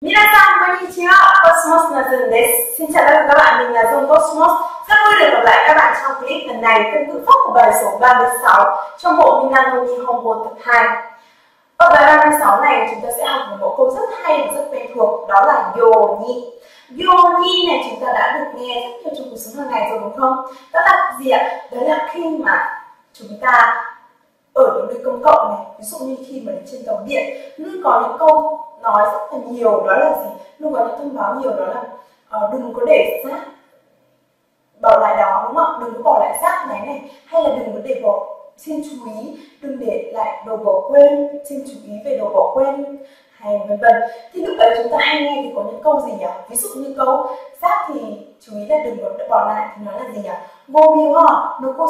Minasan konnichiwa, Cosmos Nazun desu. Xin chào tất cả các bạn, mình là Dung Cosmos. Rất vui được gặp lại các bạn trong clip lần này tương ngữ pháp của bài số 36 trong bộ Minano Nihongo tập 2. Ở bài 36 này chúng ta sẽ học một bộ câu rất hay và rất quen thuộc đó là yo ni. Yo ni này chúng ta đã được nghe rất nhiều trong cuộc sống hàng ngày rồi đúng không? Đó là gì ạ? Đó là khi mà chúng ta ở những nơi công cộng này ví dụ như khi mà trên tàu điện luôn có những câu nói rất là nhiều đó là gì? Luôn có những thông báo nhiều đó là uh, đừng có để rác bỏ lại đó đúng không đừng có bỏ lại rác này này hay là đừng có để bỏ xin chú ý đừng để lại đồ bỏ quên xin chú ý về đồ bỏ quên hay vân vân. Thì lúc đấy chúng ta hay nghe thì có những câu gì nhỉ? Ví dụ như câu rác thì chú ý là đừng có bỏ lại thì nói là gì nhỉ? Vô biêu ha nó cô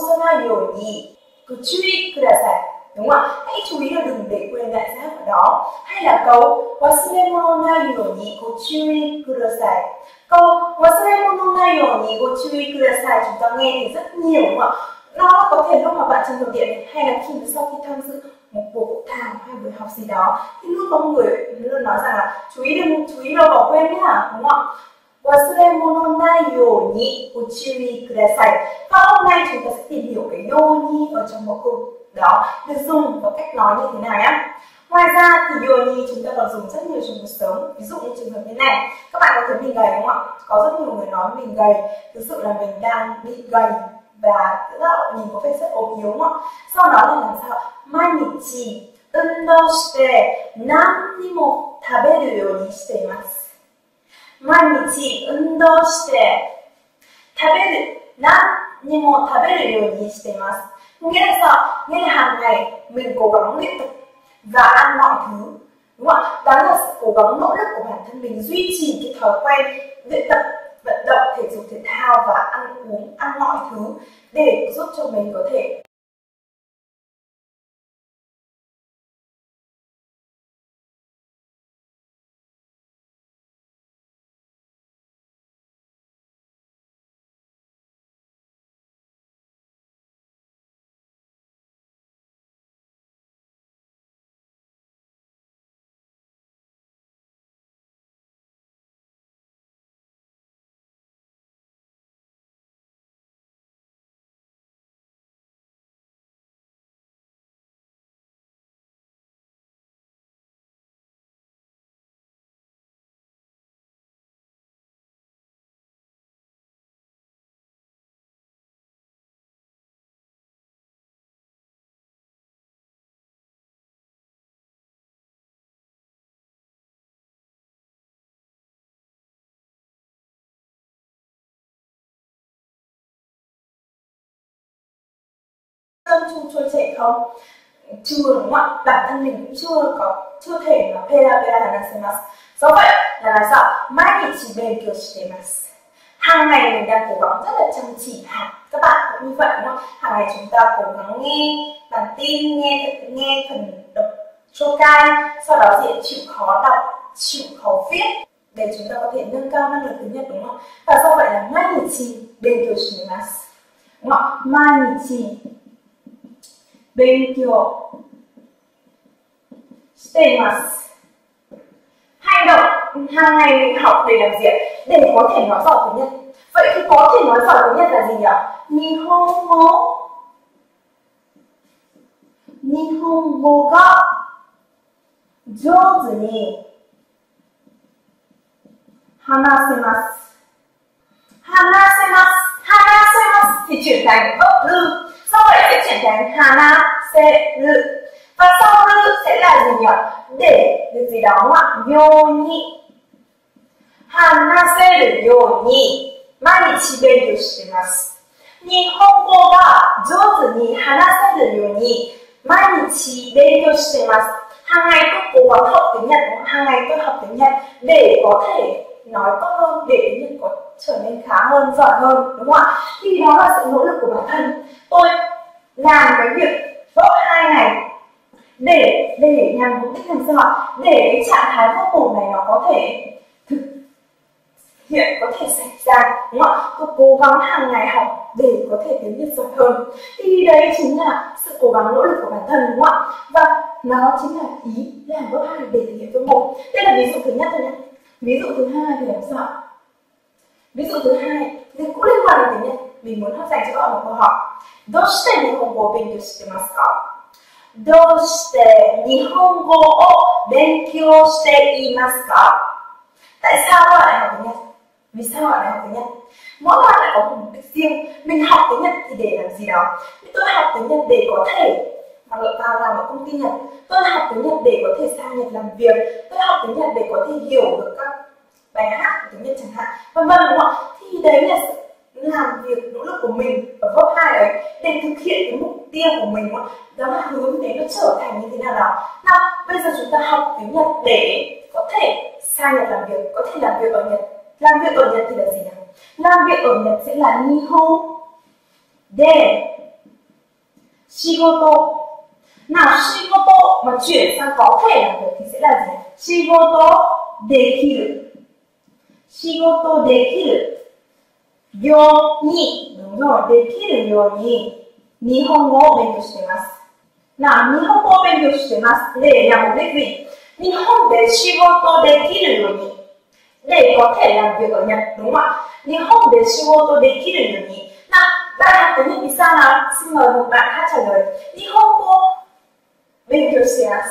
gì cứ chú ý, cứ là giải đúng không ạ? Hãy chú ý là đừng để quên đại giác ở đó hay là câu wasuremono nai yoni go chui kudasai câu wasuremono nai yoni go chui kudasai chúng ta nghe thì rất nhiều, đúng không ạ? Nó có thể lúc mà bạn trên đường điện hay là khi sau khi tham dự một cuộc hội thảo hay buổi học gì đó, thì luôn có người luôn nói rằng là chú ý đừng, chú ý đâu, bỏ quên nhá đúng không ạ? 忘れ物ないようにご注意ください. Và hôm nay chúng ta sẽ tìm hiểu cái yoni ở trong bộ câu đó được dùng và cách nói như thế nào nhé. Ngoài ra thì yoni chúng ta còn dùng rất nhiều trong cuộc sống. Ví dụ như trường hợp như này, các bạn có thấy mình gầy đúng không ạ? Có rất nhiều người nói mình gầy, thực sự là mình đang bị gầy và tự đạo nhìn có vẻ rất ốm yếu đúng không ạ? Sau đó là làm sao? Mainichi 運動して何にも食べるようにしています。毎日運動して食べる何にも食べるようにしています nghĩa là sao nghĩa là hàng ngày mình cố gắng luyện tập và ăn mọi thứ đúng không ạ đó là cố gắng nỗ lực của bản thân mình duy trì cái thói quen luyện tập vận động thể dục thể thao và ăn uống ăn mọi thứ để giúp cho mình có thể tâm chu trôi chảy không? Chưa, đúng không ạ? Bản thân mình cũng chưa có, chưa thể mà pera pera là nasimasu do vậy, là làm sao? Mai thì chỉ bền kiểu shitemasu hàng ngày mình đang cố gắng rất là chăm chỉ. Hả? Các bạn cũng như vậy, đúng không? Hàng ngày chúng ta cố gắng nghe bản tin, nghe nghe phần đọc chokai sau đó thì chịu khó đọc, chịu khó viết để chúng ta có thể nâng cao năng lực thứ nhất, đúng không? Và do vậy là mai chỉ bền kiểu shitemasu đúng không mai chỉ 勉強しています。Hành động hàng ngày mình học để làm gì ạ? Để có thể nói giỏi tiếng Nhật. Vậy thì có thể nói giỏi tiếng Nhật là gì nhỉ? Nihongo Nihongo ga 上手に話せます。話せます。話せます。thì chuyển thành ấp ư sau vậy sẽ chuyển thành hana se lự và sau lự sẽ là gì nhỉ để việc gì đó ngoạ? yoni hana se lự yoni 毎日勉強してます。日本語が上手に話せるように毎日勉強しています。hàng ngày tôi cố gắng học tiếng Nhật, hàng ngày tôi học tiếng Nhật để có thể nói tốt hơn, để tiếng Nhật có trở nên khá hơn, giỏi hơn, đúng không ạ? Thì đó là sự nỗ lực của bản thân. Tôi làm cái việc top hai này để để nhằm mục đích làm sao để cái trạng thái vô cùng này nó có thể thực hiện có thể xảy ra đúng không ạ? Tôi cố gắng hàng ngày học để có thể tiến biệt giỏi hơn. Thì đấy chính là sự cố gắng nỗ lực của bản thân đúng không ạ? Và nó chính là ý làm bước hai để thực hiện bước một đây là ví dụ thứ nhất thôi nhé ví dụ thứ hai thì làm sao ví dụ thứ hai thì cũng liên quan đến tiếng nhật mình muốn dành cho các bạn một câu hỏi どうして日本語を勉強してますかどうして日本語を勉強していますか Tại sao các bạn lại học tiếng Nhật? Vì sao bạn lại học tiếng Nhật? Mỗi bạn lại có một mục đích riêng Mình học tiếng Nhật thì để làm gì đó Tôi học tiếng Nhật để có thể vào làm ở công ty Nhật. Tôi học tiếng Nhật để có thể sang Nhật làm việc. Tôi học tiếng Nhật để có thể hiểu được các bài hát của tiếng Nhật chẳng hạn, vân vân, đúng không? Thì đấy là làm việc nỗ lực của mình ở góc hai đấy, để thực hiện cái mục tiêu của mình đó là hướng đến nó trở thành như thế nào đó. Nào, bây giờ chúng ta học tiếng Nhật để có thể sang Nhật làm việc, có thể làm việc ở Nhật. Làm việc ở Nhật thì là gì nào? Làm việc ở Nhật sẽ là nihon de shigoto. な仕事、まあ、中参加って、仕事できる。仕事できる。ように、のできるように、日本語を勉強しています。なあ、日本語を勉強してます。で、や、も、日本で仕事できるように。で、こう、手やってるのは、日本で仕事できるように。な、大学にいさな、住むのが、はちゃる。日本語 về process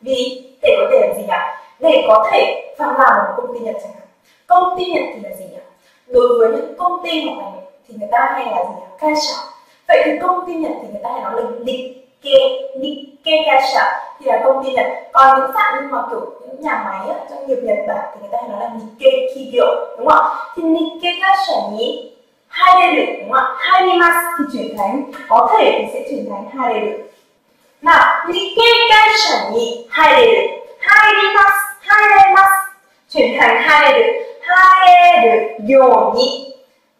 vì để có thể là gì ạ? Để có thể tham gia một công ty nhật chẳng hạn. Công ty nhật thì là gì ạ? Đối với những công ty hoặc này thì người ta hay là gì ạ? À? kasha vậy thì công ty nhật thì người ta hay nói là nikkei nikkei kasha thì là công ty nhật. Còn những dạng như mà kiểu những nhà máy doanh nghiệp nhật bản thì người ta hay nói là nikkei kigyo đúng không thì nikkei kasha nhí hai đề được, đúng không ạ? Hai thì chuyển thành, có thể thì sẽ chuyển thành hai đề được. nào nikke kasha nhí hai đây được harimasu harimasu chuyển thành hai đây được 入れるように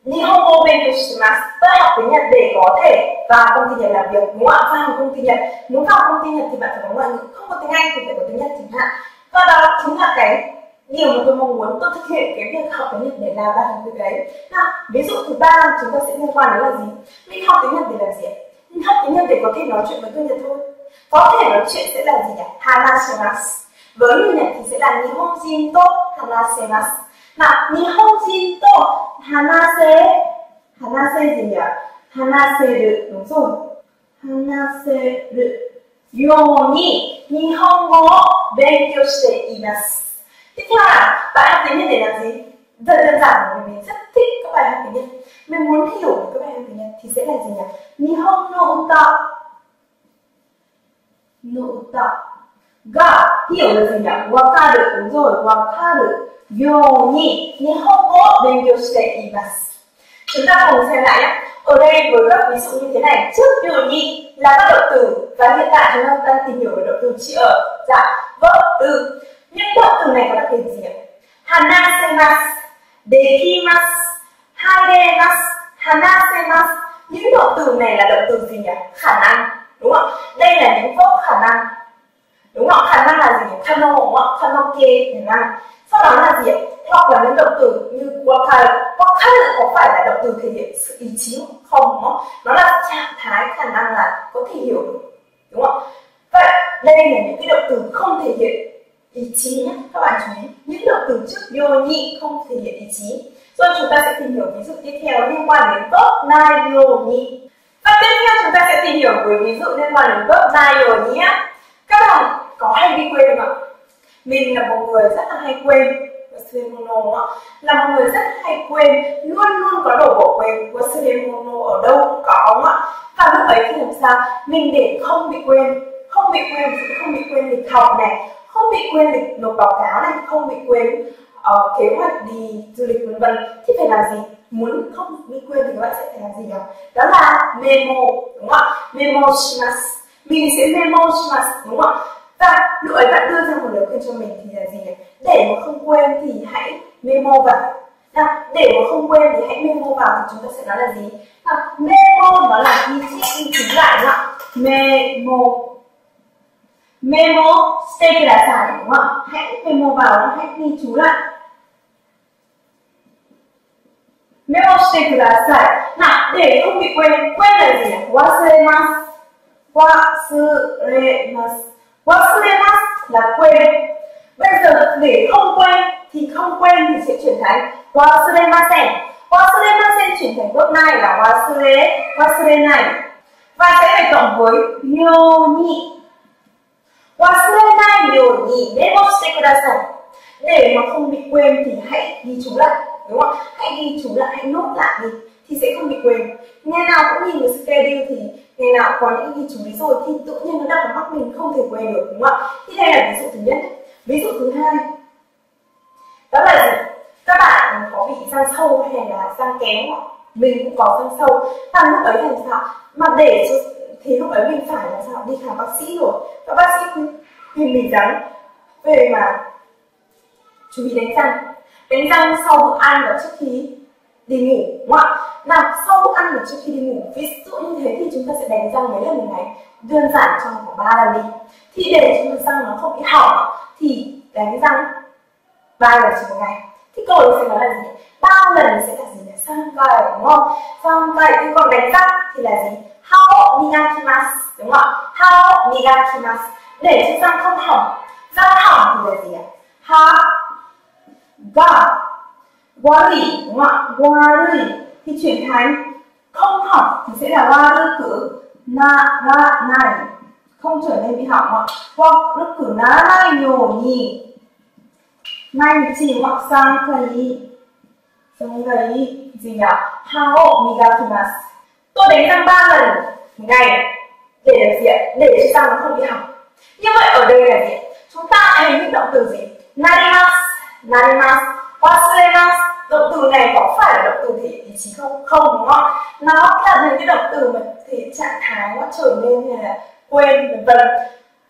日本語を勉強します。Tôi học tiếng Nhật để có thể vào công ty Nhật làm việc. Muốn vào công ty Nhật, muốn vào công ty Nhật thì bạn phải có ngoại ngữ. Không có tiếng Anh thì phải có tiếng Nhật chẳng hạn. Và đó chính là cái điều mà tôi mong muốn tôi thực hiện cái việc học tiếng Nhật để làm ra thành việc đấy. Nào, ví dụ thứ ba chúng ta sẽ liên quan đến là gì? Mình học tiếng Nhật để làm gì? Mình học tiếng Nhật để có thể nói chuyện với người Nhật thôi. có thể nói chuyện sẽ là gì nhỉ? Hanashemasu với người nhật thì sẽ là nihonjin to hanashemasu nào nihonjin to hanase hanase gì nhỉ? Hanaseru đúng rồi. Hanaseru yoni, nihongo benkyou shite imasu. Tiếp theo là bài học tiếng nhật để làm gì? Rất đơn giản, bởi vì mình rất thích các bài học tiếng nhật. Mình muốn hiểu các bài học tiếng nhật thì sẽ là gì nhỉ? Nihon no uta の歌が、ひよですね、わかる、ぞ、かるように、日本語を勉強しています。歌を見せない。俺にブロックにそびてない。ちょっとに、ラバロトゥ、バゲタ、ジョナタティニョロッ、チオ、ザ、ボトゥ、ニョトゥネコラケンジオ。話せます。できます。入れます。話せます。ニョトゥネラドトゥフィニョ。話せます。Đúng không? Đây là những vốc khả năng. Đúng không? Khả năng là gì? Khả năng đúng không? Kanoke, khả năng sau đó là gì hoặc là những động từ như wakaru wakaru có phải là động từ thể hiện sự ý chí không? Đúng không? Nó là trạng thái khả năng là có thể hiểu được. Đúng không? Vậy đây là những cái động từ không thể hiện ý chí nhé. Các bạn chú ý những động từ trước yoni không thể hiện ý chí. Rồi chúng ta sẽ tìm hiểu ví dụ tiếp theo liên quan đến verb nai yoni và tiếp theo chúng ta sẽ tìm hiểu với ví dụ liên quan đến verb nai nhé. Các bạn có hay đi quên không ạ? Mình là một người rất là hay quên. Wasuremono là một người rất hay quên luôn luôn có đổ bỏ quên. Mono ở đâu cũng có không ạ? Và lúc ấy thì làm sao? Mình để không bị quên. Không bị quên không bị quên lịch học này. Không bị quên lịch nộp báo cáo này không bị quên uh, kế hoạch đi du lịch vân vân. Thì phải làm gì? Muốn không bị quên thì các bạn sẽ phải làm gì nhỉ? Đó là memo, đúng không ạ? Memo shimasu mình sẽ memo shimasu đúng không ạ? Và lúc ấy bạn đưa ra một lời khuyên cho mình thì là gì nhỉ? Để mà không quên thì hãy memo vào. Nào, để mà không quên thì hãy memo vào thì chúng ta sẽ nói là gì? Nào, memo nó là ghi chép, ghi chú lại, đúng không ạ? Memo. Memo stay là giải, đúng không ạ? Hãy memo vào, hãy ghi chú lại. Memo stay là để không bị quên quên là gì nhỉ wasuremasu wasuremasu Wasuremas là quên Bây giờ để không quên thì không quên thì sẽ chuyển thành wasuremasen wasuremasen chuyển thành verb này là wasure wasure này và sẽ phải cộng với yoni wasuremai yoni memoshite kudasai để mà không bị quên thì hãy ghi chú lại đúng không? Hãy ghi chú lại, hãy nốt lại đi, thì sẽ không bị quên. Ngày nào cũng nhìn vào schedule thì ngày nào có những ghi chú đấy rồi, thì tự nhiên nó đặt vào mắt mình không thể quên được, đúng không ạ? Thì đây là ví dụ thứ nhất. Ví dụ thứ hai, đó là gì? Các bạn có bị răng sâu hay là răng kém không mình cũng có răng sâu. Và lúc ấy làm sao? Mà để cho, thì lúc ấy mình phải làm sao? Đi khám bác sĩ rồi. Các bác sĩ khuyên mình rằng, về mà chú ý đánh răng đánh răng sau bữa ăn và trước khi đi ngủ, đúng không ạ? Nào sau bữa ăn và trước khi đi ngủ, ví dụ như thế thì chúng ta sẽ đánh răng mấy lần một ngày? Đơn giản trong khoảng ba lần đi. Thì để cho răng nó không bị hỏng, thì đánh răng ba lần trong một ngày. Thì câu ấy sẽ nói là gì ba lần sẽ là gì là sang cài đúng không? Sang cài thì còn đánh răng thì là gì? Hao migakimasu đúng không ạ? Hao migakimasu để cho răng không hỏng, răng hỏng thì là gì ạ? Ha ga wari đúng không ạ? Wari thì chuyển thành không học thì sẽ là waru cử na, ra này. Không trở nên bị hỏng ạ. Hoặc nó cử na này nhiều nhì. Nay chỉ hoặc sang cây sang cây, gì nhỉ? Hao migakimasu tôi đánh răng ba lần. Ngày để làm gì ạ? Để cho răng nó không bị hỏng như vậy ở đây là gì chúng ta hãy những động từ gì? Narimasu Narimas, wasuremas động từ này có phải là động từ thể ý chí không? Không đúng không? Nó là những cái động từ mà thể trạng thái nó trở nên như là quên vân vân.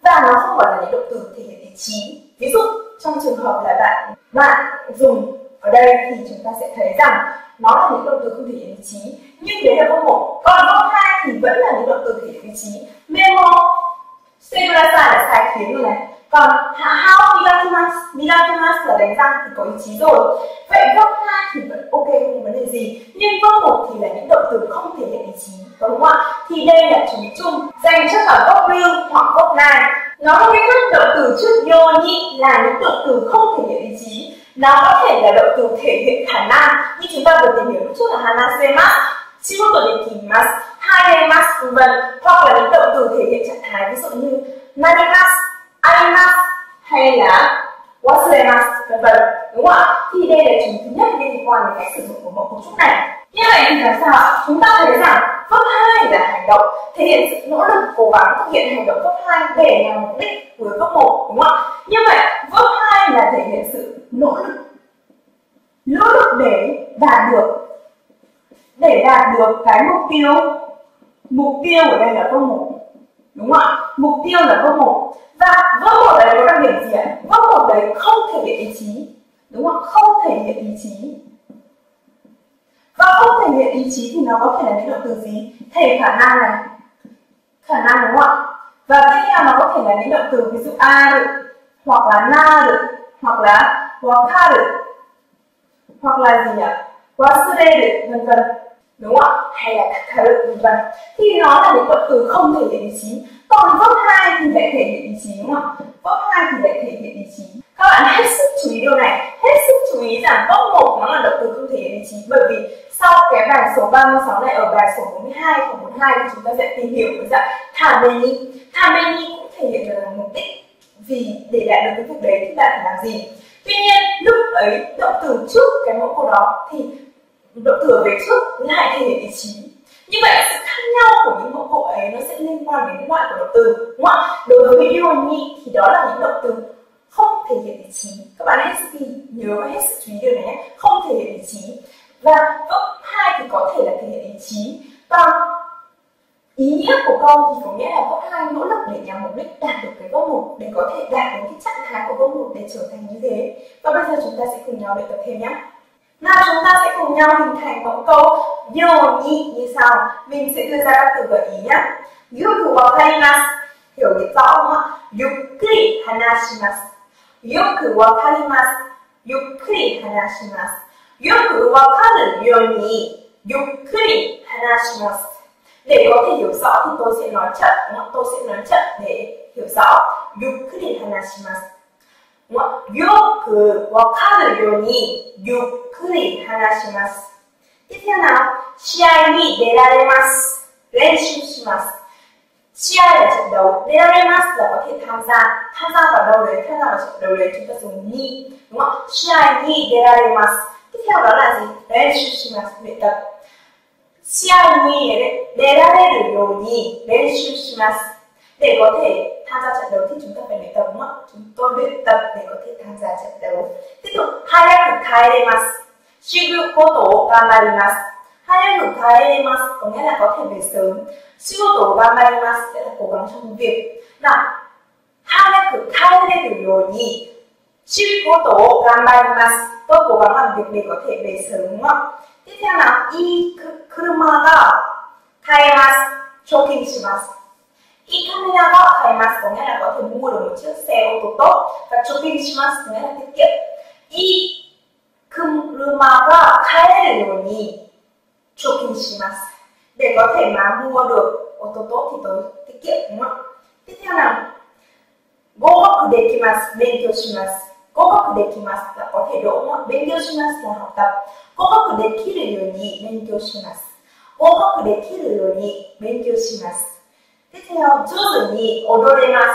Và nó không phải là những động từ thể hiện ý chí. Ví dụ trong trường hợp là bạn bạn dùng ở đây thì chúng ta sẽ thấy rằng nó là những động từ không thể hiện ý chí. Nhưng đấy là câu một. Còn câu hai thì vẫn là những động từ thể hiện ý chí. Memo. Segurasa là sai khiến rồi này. Vâng, còn how migakimasu migakimasu là đánh răng thì có ý chí rồi. Vậy vâng câu hai thì vẫn ok, không vấn đề gì. Nhưng câu một thì là những động từ không thể hiện ý chí có đúng không ạ? Thì đây là chúng chung, dành cho cả gốc real hoặc gốc nine nó có cái khác động từ trước yoni là những động từ không thể hiện ý chí. Nó có thể là động từ thể hiện khả năng. Như chúng ta vừa tìm hiểu lúc trước là hanasemasu mas hai haremasu vân vân. Hoặc là những động từ thể hiện trạng thái, ví dụ như nanimas arimasu hay là Wasuremas vân vân, đúng không ạ? Thì đây là chúng thứ nhất liên quan đến cách sử dụng của mẫu cấu trúc này. Như vậy thì làm sao chúng ta thấy rằng bước hai là hành động. Thể hiện sự nỗ lực cố gắng thực hiện hành động bước hai để nhằm mục đích của bước một, đúng không ạ? Như vậy bước hai là thể hiện sự nỗ lực nỗ lực để đạt được, để đạt được cái mục tiêu. Mục tiêu ở đây là bước một, đúng không ạ? Mục tiêu là vô một. Và vô một đấy có đặc điểm gì ạ? Vô một đấy không thể hiện ý chí. Đúng không? Không thể hiện ý chí. Và không thể hiện ý chí thì nó có thể là những động từ gì? Thể khả năng này. Khả năng đúng không ạ? Và tiếp theo nó có thể là những động từ ví dụ a được, hoặc là na được, hoặc là waka được, hoặc là gì ạ wasure được, vân vân. Đúng không ạ? Hay là kakaru vân vân. Thì nó là những động từ không thể hiện ý chí còn verb hai thì lại thể hiện ý chí, đúng không? Verb hai thì lại thể hiện ý chí. Các bạn hết sức chú ý điều này. Hết sức chú ý rằng verb một nó là động từ không thể hiện ý chí. Bởi vì sau cái bài số 36 này, ở bài số 42 của 42 thì chúng ta sẽ tìm hiểu với dạng thameni thameni cũng thể hiện được là mục đích vì để đạt được cái việc đấy thì bạn phải làm gì. Tuy nhiên, lúc ấy, động từ trước cái mẫu câu đó thì động từ về trước lại thể hiện ý chí. Như vậy, sự khác nhau của những mẫu câu ấy nó quan đến của động từ. Đúng không ạ đối với irony thì đó là những động từ không thể hiện ý chí các bạn hết sức nhớ và hết sức chú ý điều này nhé. Không thể hiện ý chí và vấp hai thì có thể là thể hiện ý chí. Còn ý nghĩa của câu thì có nghĩa là vấp hai nỗ lực để nhằm mục đích đạt được cái vấp một, để có thể đạt đến cái trạng thái của vấp một để trở thành như thế. Và bây giờ chúng ta sẽ cùng nhau luyện tập thêm nhé. Nào chúng ta sẽ cùng nhau hình thành mẫu câu yoni như sau mình sẽ đưa ra các từ gợi ý nhé yoku wakarimasu hiểu biết rõ không ạ yukkuri hanashimasu yoku wakarimasu yukkuri hanashimasu yoku wakaru yoni yukkuri hanashimasu để có thể hiểu rõ thì tôi sẽ nói chậm tôi sẽ nói chậm để hiểu rõ yukkuri hanashimasu まあ、よくわかるようにゆっくり話します。で、てな、試合に出られます。練習します。試合の、出られますが、OK、参加。はどれはどれちょっとその2。まあ、試合に出られます。で、練習します。試合に出られるように練習します。で、ごて、tham gia trận đấu thì chúng ta phải luyện tập đúng không ạ? Chúng tôi luyện tập để có thể tham gia trận đấu. Tiếp tục, hayaku kaeremasu. Shigu koto ganmarimasu. Hayaku kaeremasu có nghĩa là có thể về sớm. Shigoto ganmarimasu sẽ là cố gắng trong công việc. Nào, hayaku kaereru yoni. Shigoto ganmarimasu. Tôi cố gắng làm việc để có thể về sớm đúng không ạ? Tiếp theo là, i kuruma ga kaemasu. 貯金します。Khi camera đó thầy mask có nghĩa là có thể mua được một chiếc xe ô tô tốt và shopping mask có nghĩa là tiết kiệm. 이車が買えるように貯金します。để có thể mà mua được ô tô tốt thì tôi tiết kiệm đúng không? Tiếp theo nào, 合格できます、勉強します。合格できますがお手量の勉強しますが発達。合格できるように勉強します。合格できるように勉強します。でを上手に踊れます。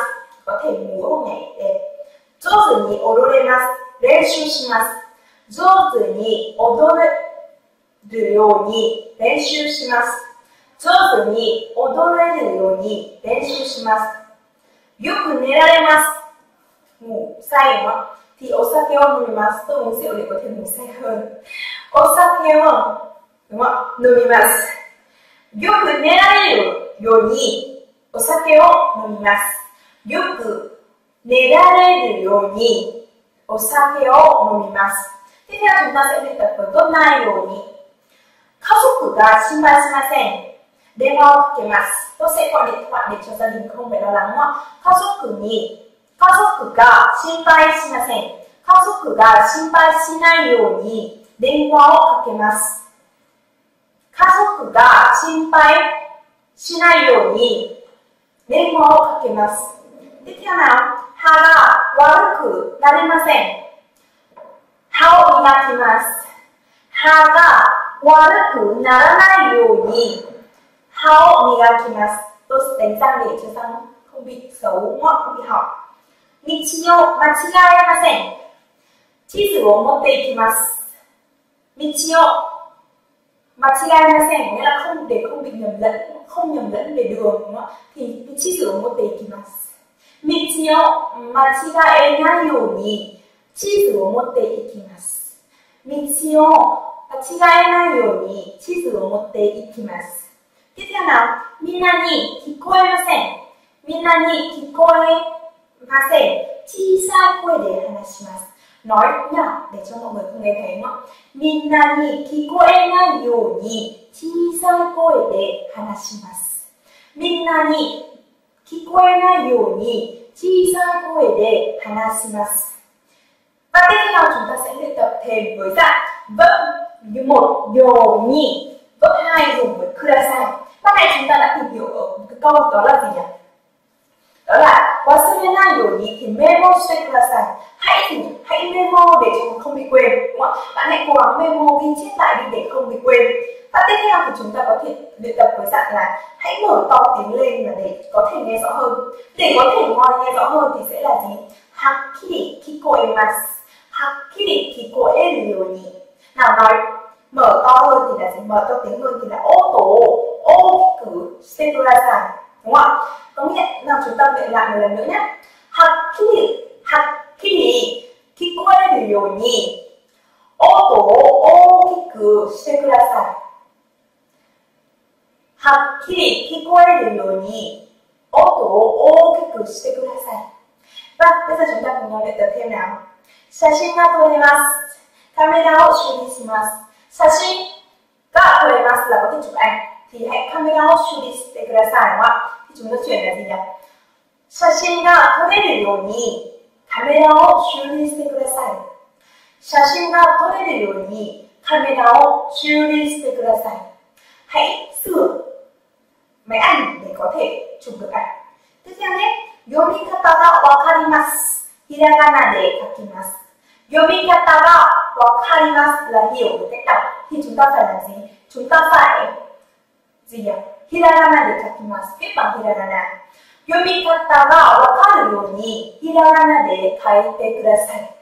手を巻いて、上手に踊れます。練習します。上手に踊るように練習します。上手に踊れるように練習します。よく寝られます。もう最後は、お酒を飲みますとお酒を để 飲みます。よく寝られるようにお酒を飲みます。よく寝られるようにお酒を飲みます。手が飛ばせてたことないように、家族が心配しません。電話をかけます。家族に、家族が心配しません。家族が心配しないように電話をかけます。家族が心配しないように、電話をかけます。tiếp theo nào, 歯が悪くなりません。歯を磨きます。歯が悪くならないように歯を磨きます。tôi sẽ đánh răng để cho răng không bị xấu, ngọn không bị hỏng. 道を間違えません。地図を持っていきます。道を間違えません本読んレベルを、地図を持っていきます。道を間違えないように、地図を持っていきます。道を間違えないように、地図を持っていきます。でたら、みんなに聞こえません。みんなに聞こえません。小さい声で話します。Nói nhỏ để cho mọi người không nghe thấy nữa. Minna ni kikoenai you ni chisai koe de hanashimasu. Minna ni kikoenai you ni chisai koe de hanashimasu. Và tiếp theo chúng ta sẽ luyện tập thêm với dạng vấp như một yo ni, vấp hai dùng với kudasai. Ban này chúng ta đã tìm hiểu ở cái câu đó là gì nhỉ? đó là wasumena yoni thì memoしてください hãy hãy memo để cho không bị quên đúng không bạn hãy cố gắng memo ghi chép lại đi để không bị quên và tiếp theo thì chúng ta có thể luyện tập với dạng là hãy mở to tiếng lên và để có thể nghe rõ hơn để có thể ngon nghe rõ hơn thì sẽ là gì hakiri kikoemasu hakiri kikoeru yoni nào nói mở to hơn thì là gì mở to tiếng hơn thì là ô tổ ô cử sekurasai đúng không ạ có nghĩa là chúng ta luyện lại một lần nữa nhé 하키 하키 키코에를 요니 오도 오키쿠 시테쿠다사이 하키 키코에를 요니 오도 오키쿠 시테쿠다사이 và bây giờ chúng ta cùng nhau luyện tập thêm nào. 写真が撮れます。カメラを修理します。写真が撮れます。là có thể chụp ảnh. ぜひカメラを修理してくださいわ。いつもよろしくお。写真が撮れるようにカメラを修理してください。写真が撮れるようにカメラを修理してください。はい、すぐ。めあんにご。読み方がわかります。ひらがなで書きます。読み方がわかります。ラヒオ、できた。Gì nhỉ? Hiragana để kakimasu, viết bằng hiragana. Yomikata ga wakaru you ni hiragana để 書いてください。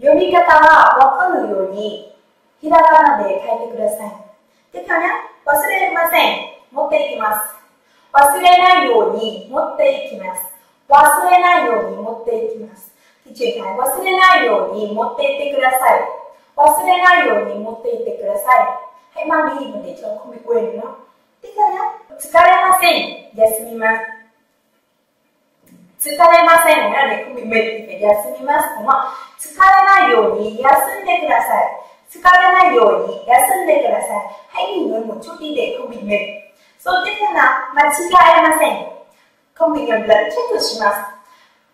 読み方がわかるようにひらがなで書いてください。tiếp theo nhé, 忘れません。持っていきます。忘れないように持っていきます。忘れないように持っていきます。忘れないように持っていってください。忘れないように持っていってください。はい、まあ、ーブでちょっと込め込えるの。でから、疲れません。休みます。疲れません。なんで、めめ休みますとも、疲れないように休んでください。疲れないように休んでください。はい、người một chút đi để không bị 間違えません。コンビニをブラチェックします。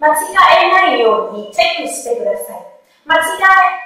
間違えないようにチェックしてください。間違え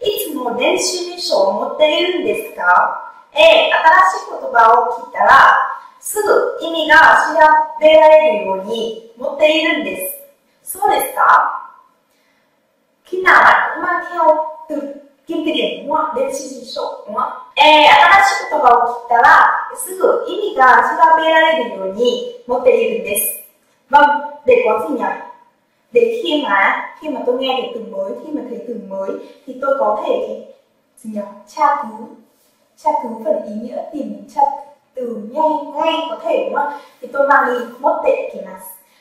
いつも電子辞書を持っているんですか ?A、新しい言葉を聞いたら、すぐ意味が調べられるように持っているんです。そうですか？気な、新しい言葉を聞いたら、すぐ意味が調べられるように持っているんです。Vâng, để có gì nhỉ? Để khi mà khi mà tôi nghe được từ mới, khi mà thấy từ mới thì tôi có thể gì nhỉ? Tra cứu, tra cứu phần ý nghĩa tìm tra từ nhanh ngay có thể đúng không thì tôi mang đi một tệ thì là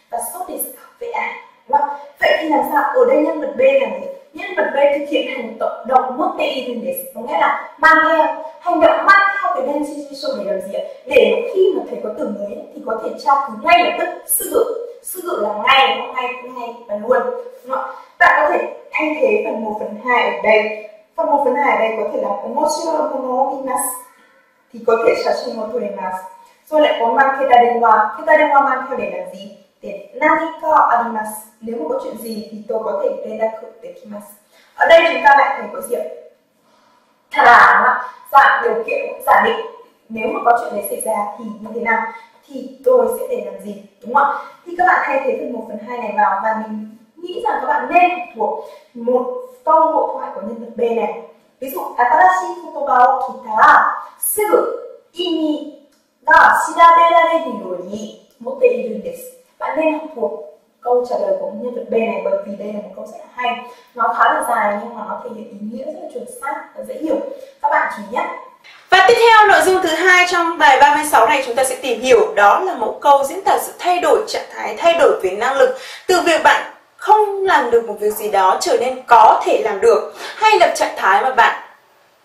và sốt thì sự học vệ à đúng không vậy thì làm sao ở đây nhân vật b là gì nhân vật b thực hiện hành động động mất tệ identity có nghĩa là mang theo, hành động mang theo cái đen decision để làm gì ạ để khi mà thầy có từ mới thì có thể tra cứu ngay lập tức sư ngữ sư ngữ là ngay ngay ngay và luôn đúng không bạn có thể thay thế phần 1 phần 2 ở đây phần 1 phần 2 ở đây có thể là emotional monominus thì có thể shashimotorimasu. Rồi lại có mang ketadenwa. Ketadenwa mang theo để làm gì? Để nanika arimasu. Nếu mà có chuyện gì thì tôi có thể rendaku dekimasu. Ở đây chúng ta lại thấy có gì ạ? Thả dạng điều kiện giả định nếu mà có chuyện đấy xảy ra thì như thế nào thì tôi sẽ để làm gì đúng không ạ thì các bạn thay thế phần 1 phần 2 này vào và mình nghĩ rằng các bạn nên học thuộc một câu hội thoại của nhân vật B này 別に新しい言葉を聞いたら、すぐ bạn nên học thuộc câu trả lời của nhân vật B này bởi vì đây là một câu rất là hay. Nó khá là dài nhưng mà nó thể hiện ý nghĩa rất là chuẩn xác và dễ hiểu. Các bạn chú ý nhé. Và tiếp theo, nội dung thứ hai trong bài 36 này chúng ta sẽ tìm hiểu, đó là mẫu câu diễn tả sự thay đổi, trạng thái thay đổi về năng lực. Từ việc bạn không làm được một việc gì đó trở nên có thể làm được, hay là trạng thái mà bạn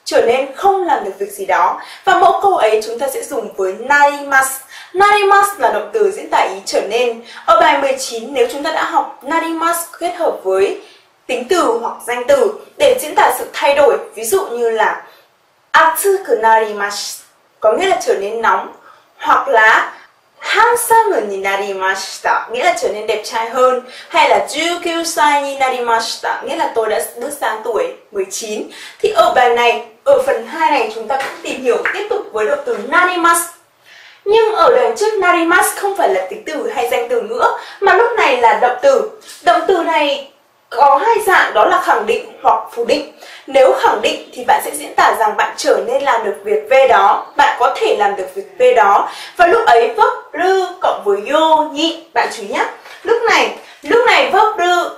trở nên không làm được việc gì đó. Và mẫu câu ấy chúng ta sẽ dùng với naimas narimas là động từ diễn tả ý trở nên. Ở bài 19 nếu chúng ta đã học narimas kết hợp với tính từ hoặc danh từ để diễn tả sự thay đổi, ví dụ như là atsuku narimasu có nghĩa là trở nên nóng, hoặc là handsome ni narimashita nghĩa là trở nên đẹp trai hơn, hay là jukyu sai ni narimashita nghĩa là tôi đã bước sang tuổi 19 thì ở bài này, ở phần 2 này, chúng ta cũng tìm hiểu tiếp tục với động từ narimasu nhưng ở đằng trước narimas không phải là tính từ hay danh từ nữa, mà lúc này là động từ. Động từ này có hai dạng, đó là khẳng định hoặc phủ định. Nếu khẳng định thì bạn sẽ diễn tả rằng bạn trở nên làm được việc V đó, bạn có thể làm được việc V đó. Và lúc ấy verb rư cộng với yo nhị, bạn chú ý nhé lúc này lúc này verb rư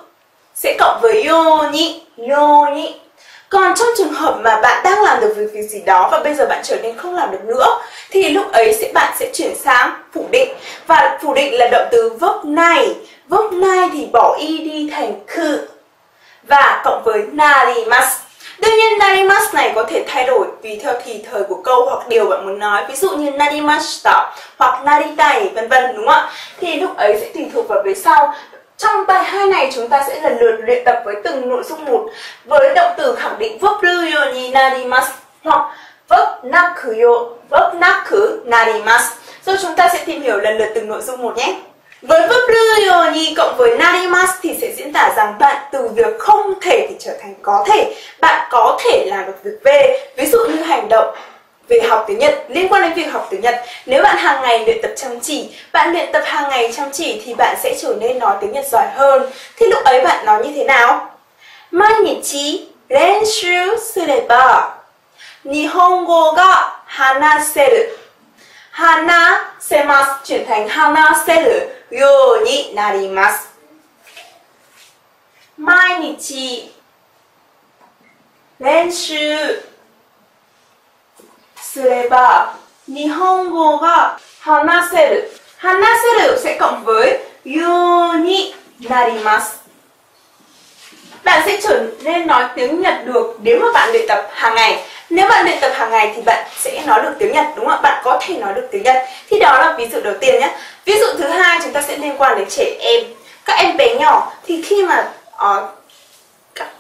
sẽ cộng với yo nhị yo nhị còn trong trường hợp mà bạn đang làm được việc, việc gì đó và bây giờ bạn trở nên không làm được nữa thì lúc ấy sẽ bạn sẽ chuyển sang phủ định và phủ định là động từ vấp này vấp này thì bỏ y đi thành khự và cộng với narimasu Đương nhiên narimasu này có thể thay đổi tùy theo thì thời của câu hoặc điều bạn muốn nói. Ví dụ như narimashita hoặc naritai vân vân đúng không ạ? Thì lúc ấy sẽ tùy thuộc vào về sau. Trong bài 2 này chúng ta sẽ lần lượt luyện tập với từng nội dung một với động từ khẳng định verb ryo ni narimasu hoặc verb nakuyo, verb naku narimasu. Rồi chúng ta sẽ tìm hiểu lần lượt từng nội dung một nhé. Với verb ryoni cộng với narimas thì sẽ diễn tả rằng bạn từ việc không thể thì trở thành có thể. Bạn có thể làm được việc V. Ví dụ như hành động về học tiếng Nhật liên quan đến việc học tiếng Nhật. Nếu bạn hàng ngày luyện tập chăm chỉ, bạn luyện tập hàng ngày chăm chỉ thì bạn sẽ trở nên nói tiếng Nhật giỏi hơn. Thì lúc ấy bạn nói như thế nào? Manichi renshu sureba Nihongo ga hanaseru Hana semas chuyển thành hanaseru you ni narimasu Mai nichi Renshu す毎日練習すれば日本語が話せる話せる sẽ cộng với ようになります bạn sẽ trở nên nói tiếng Nhật được nếu mà bạn luyện tập hàng ngày nếu bạn luyện tập hàng ngày thì bạn sẽ nói được tiếng Nhật đúng không ạ? Bạn có thể nói được tiếng Nhật. Thì đó là ví dụ đầu tiên nhé. Ví dụ thứ hai chúng ta sẽ liên quan đến trẻ em. Các em bé nhỏ thì khi mà uh,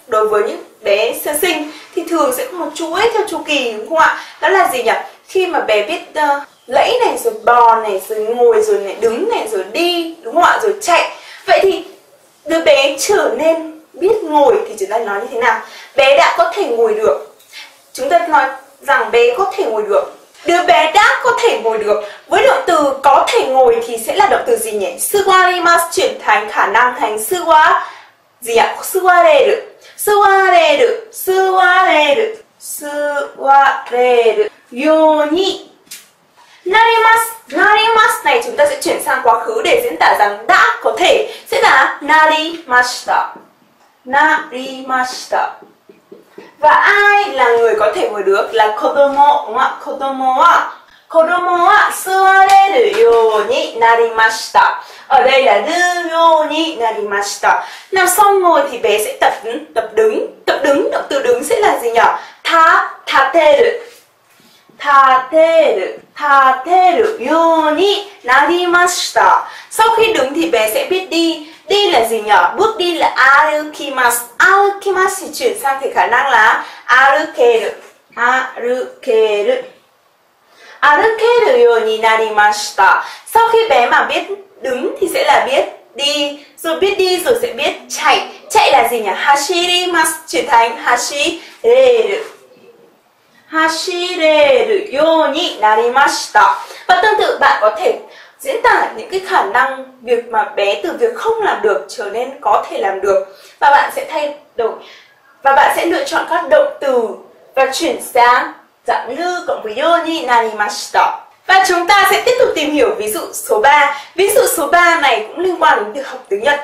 đối với những bé sơ sinh thì thường sẽ có một chuỗi theo chu kỳ đúng không ạ? Đó là gì nhỉ? Khi mà bé biết uh, lẫy này rồi bò này rồi ngồi rồi này đứng này rồi đi đúng không ạ? Rồi chạy. Vậy thì đứa bé trở nên biết ngồi thì chúng ta nói như thế nào? Bé đã có thể ngồi được chúng ta nói rằng bé có thể ngồi được đứa bé đã có thể ngồi được với động từ có thể ngồi thì sẽ là động từ gì nhỉ suwarimasu chuyển thành khả năng thành suwa gì ạ suwareru suwareru suwareru suwareru yoni narimasu narimasu này chúng ta sẽ chuyển sang quá khứ để diễn tả rằng đã có thể sẽ là narimashita narimashita và ai là người có thể ngồi được là kodomo đúng không ạ kodomo ạ kodomo wa suwareru you ni narimashita ở đây là ru you ni narimashita nào xong ngồi thì bé sẽ tập tập đứng tập đứng động từ đứng sẽ là gì nhỉ ta tateru tateru tateru you ni narimashita sau khi đứng thì bé sẽ biết đi Đi là gì nhỉ? Bước đi là arukimasu. Arukimasu thì chuyển sang thì khả năng là arukeru. Arukeru. 歩けるようになりました Sau khi bé mà biết đứng thì sẽ là biết đi, rồi biết đi rồi sẽ biết chạy. Chạy là gì nhỉ? Hashirimasu chuyển thành hashireru. Hashireru yo narimashita. Và tương tự bạn có thể diễn tả những cái khả năng việc mà bé từ việc không làm được trở nên có thể làm được và bạn sẽ thay đổi và bạn sẽ lựa chọn các động từ và chuyển sang dạng ngư cộng với yoni narimashita và chúng ta sẽ tiếp tục tìm hiểu ví dụ số 3 Ví dụ số 3 này cũng liên quan đến việc học tiếng Nhật.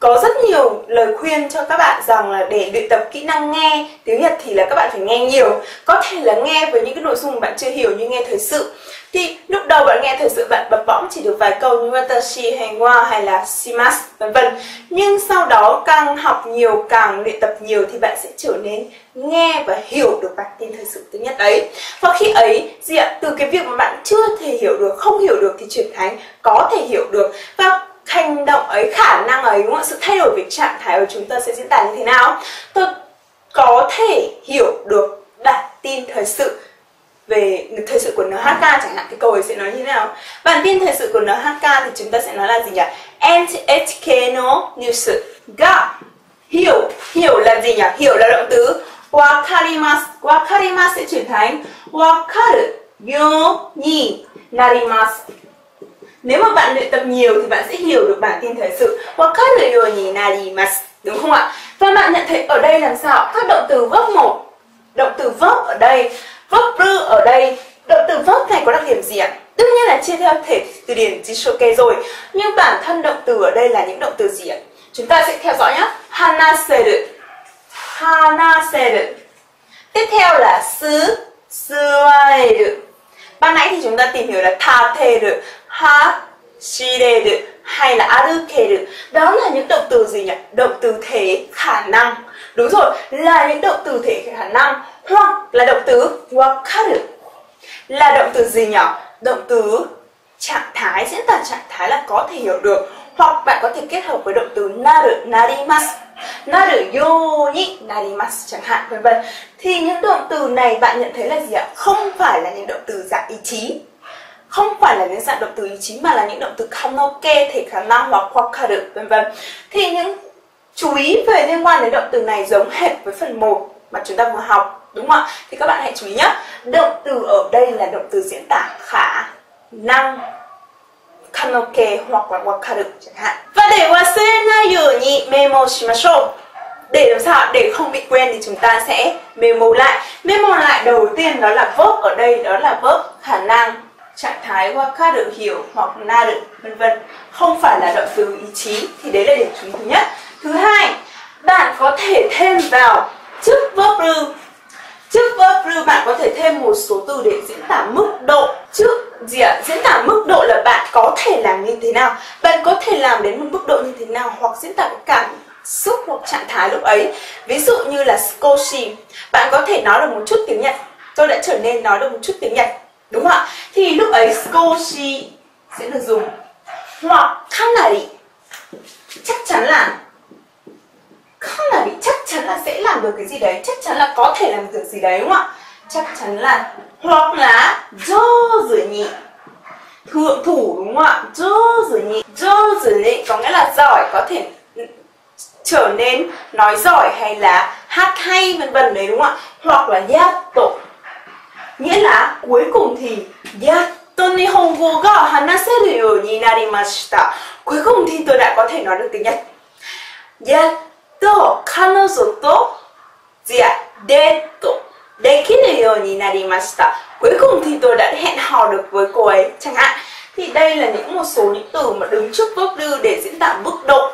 Có rất nhiều lời khuyên cho các bạn rằng là để luyện tập kỹ năng nghe tiếng Nhật thì là các bạn phải nghe nhiều. Có thể là nghe với những cái nội dung mà bạn chưa hiểu như nghe thời sự thì lúc đầu bạn nghe thời sự bạn bập bõm chỉ được vài câu như watashi hay wa hay là shimasu, vân vân. Nhưng sau đó càng học nhiều, càng luyện tập nhiều thì bạn sẽ trở nên nghe và hiểu được bản tin thời sự thứ nhất ấy. Và khi ấy, gì ạ, từ cái việc mà bạn chưa thể hiểu được, không hiểu được thì chuyển thành có thể hiểu được. Và hành động ấy, khả năng ấy, đúng không sự thay đổi về trạng thái của chúng ta sẽ diễn tả như thế nào? Tôi có thể hiểu được bản tin thời sự về thời sự của NHK chẳng hạn, cái câu ấy sẽ nói như thế nào? Bản tin thời sự của NHK thì chúng ta sẽ nói là gì nhỉ? NHK no news. Ga, hiểu hiểu là gì nhỉ? Hiểu là động từ wakarimasu. Wakarimasu sẽ chuyển thành wakaru yo ni narimasu. Nếu mà bạn luyện tập nhiều thì bạn sẽ hiểu được bản tin thời sự wakaru yo ni narimasu, đúng không ạ? Và bạn nhận thấy ở đây làm sao? Các động từ verb một, động từ verb ở đây verb rư ở đây. Động từ verb này có đặc điểm gì ạ? Tất nhiên là chia theo thể từ điển jishoke rồi. Nhưng bản thân động từ ở đây là những động từ gì ạ? Chúng ta sẽ theo dõi nhé. Hanaseru. Hanaseru. Tiếp theo là su suaeru. Ban nãy thì chúng ta tìm hiểu là tateru Hashireru hay là arukeru. Đó là những động từ gì nhỉ? Động từ thế khả năng. Đúng rồi, là những động từ thể khả năng hoặc là động từ wakaru là động từ gì nhỉ động từ trạng thái diễn tả trạng thái là có thể hiểu được hoặc bạn có thể kết hợp với động từ naru narimasu. Naru yoni, narimasu chẳng hạn vân vân. Thì những động từ này bạn nhận thấy là gì ạ? Không phải là những động từ dạng ý chí. Không phải là những dạng động từ ý chí mà là những động từ kanoke thể khả năng hoặc wakaru vân vân. Thì những chú ý về liên quan đến động từ này giống hệt với phần 1 mà chúng ta vừa học đúng không ạ? Thì các bạn hãy chú ý nhé động từ ở đây là động từ diễn tả khả năng karaoke hoặc là wakaru chẳng hạn. Và để wasenayo ni memo shimashou. Để làm sao để không bị quên thì chúng ta sẽ memo lại. Memo lại đầu tiên đó là verb, ở đây đó là verb khả năng, trạng thái wakaru hiểu hoặc na được vân vân. Không phải là động từ ý chí, thì đấy là điểm chú ý thứ nhất. Thứ hai, bạn có thể thêm vào trước verb trước verb bạn có thể thêm một số từ để diễn tả mức độ. Trước gì ạ? Diễn tả mức độ là bạn có thể làm như thế nào? Bạn có thể làm đến một mức độ như thế nào? Hoặc diễn tả cái cảm xúc hoặc trạng thái lúc ấy. Ví dụ như là scoshi bạn có thể nói được một chút tiếng nhật. Tôi đã trở nên nói được một chút tiếng nhật. Đúng không ạ? Thì lúc ấy scoshi sẽ được dùng. Hoặc kanari chắc chắn là không là bị chắc chắn là sẽ làm được cái gì đấy, chắc chắn là có thể làm được gì đấy, đúng không ạ? Chắc chắn là hoặc là jozu nhị, thượng thủ, đúng không ạ? Jozu nhị jozu nhị, có nghĩa là giỏi, có thể trở nên nói giỏi hay là hát hay vân vân đấy, đúng không ạ? Hoặc là yato nghĩa là cuối cùng thì yato nihongo ga hanaseru you ni narimashita cuối cùng thì tôi đã có thể nói được tiếng Nhật. Yato kanojo to deto dekiru ni narimashita cuối cùng thì tôi đã hẹn hò được với cô ấy, chẳng hạn. Thì đây là những một số những từ mà đứng trước verb do để diễn tả mức độ,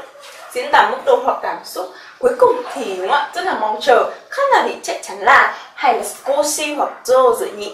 diễn tả mức độ hoặc cảm xúc. Cuối cùng thì, đúng không ạ? Rất là mong chờ. Khác là bị chắc chắn là hay là scoshi hoặc do dự nhị.